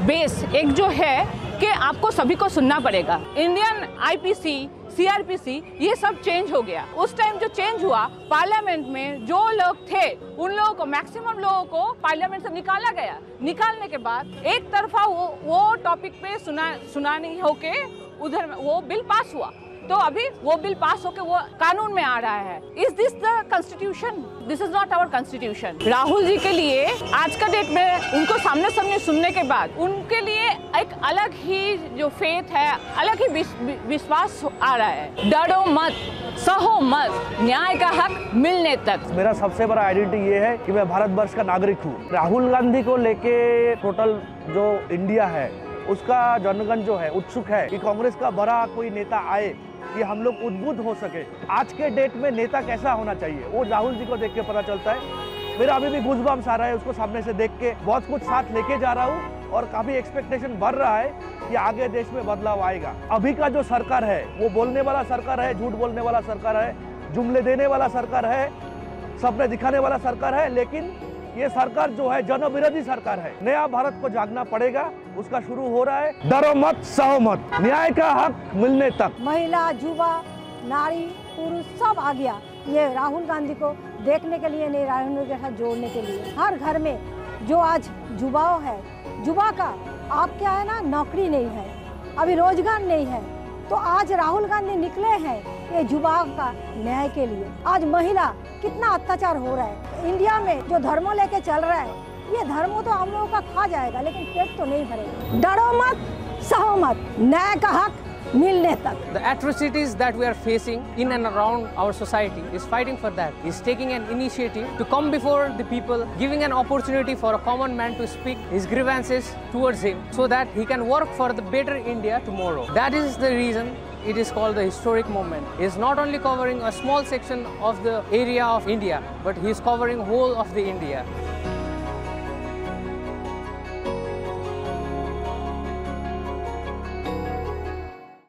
Base एक जो है कि आपको सभी को सुनना पड़ेगा। इंडियन आईपीसी सीआरपीसी ये सब चेंज हो गया। उस टाइम जो चेंज हुआ पार्लियामेंट में जो लोग थे, उन लोगों को मैक्सिमम लोगों को पार्लियामेंट से निकाला गया। निकालने के बाद एक तरफा वो वो टॉपिक पे सुना सुना नहीं होके उधर वो बिल पास हुआ। तो अभी वो बिल पास होके वो कानून में आ रहा है। Is this the constitution this is not our constitution Rahul ji के लिए आज का डेट में उनको सामने सामने सुनने के बाद उनके लिए एक अलग ही जो फेथ है, अलग ही विश्वास आ रहा है। डरो मत, सहो मत, न्याय का हक मिलने तक। मेरा सबसे बड़ा आइडेंटिटी ये है कि मैं भारत वर्ष का नागरिक हूँ। राहुल गांधी को लेके टोटल जो इंडिया है उसका जनगण जो है, उत्सुक है कि कांग्रेस का बड़ा कोई नेता आए, कि हम लोग उद्बुद्ध हो सके। आज के डेट में नेता कैसा होना चाहिए, वो राहुल जी को देख के पता चलता है। मेरा अभी भी गुजबाम रहा है उसको सामने से देख के। बहुत कुछ साथ लेके जा रहा हूँ और काफ़ी एक्सपेक्टेशन बढ़ रहा है कि आगे देश में बदलाव आएगा। अभी का जो सरकार है, वो बोलने वाला सरकार है, झूठ बोलने वाला सरकार है, जुमले देने वाला सरकार है, सपने दिखाने वाला सरकार है, लेकिन ये सरकार जो है जन विरोधी सरकार है। नया भारत को जागना पड़ेगा, उसका शुरू हो रहा है। डरो मत, सहो मत। न्याय का हक मिलने तक। महिला, युवा, नारी, पुरुष सब आ गया। ये राहुल गांधी को देखने के लिए नहीं, राहुल के साथ जोड़ने के लिए। हर घर में जो आज युवाओं है, युवा का आप क्या है ना, नौकरी नहीं है, अभी रोज़गार नहीं है। तो आज राहुल गांधी निकले हैं ये युवा का न्याय के लिए। आज महिला कितना अत्याचार हो रहा है। इंडिया में जो धर्मों लेके चल रहा है, ये धर्म तो हम लोगों का खा जाएगा, लेकिन पेट तो नहीं भरेगा। डरो मत, सहो मत। न्याय का हक मिलने तक The atrocities that we are facing in and around our society is fighting for that. Is taking an initiative to come before the people, giving an opportunity for a common man to speak his grievances towards him so that he can work for the better India tomorrow. That is the reason it is called the historic moment. He is not only covering a small section of the area of India, but he is covering whole of the India.